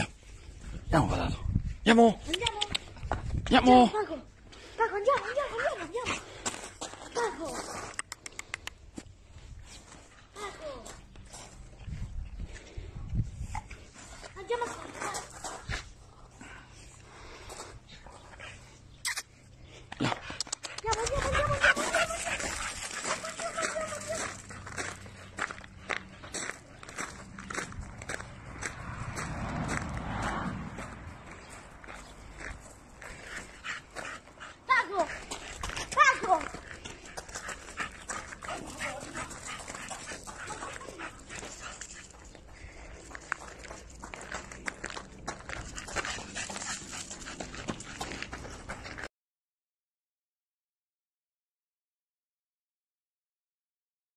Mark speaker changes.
Speaker 1: 야, 야, 받아 도. 야, 뭐. 야, 뭐.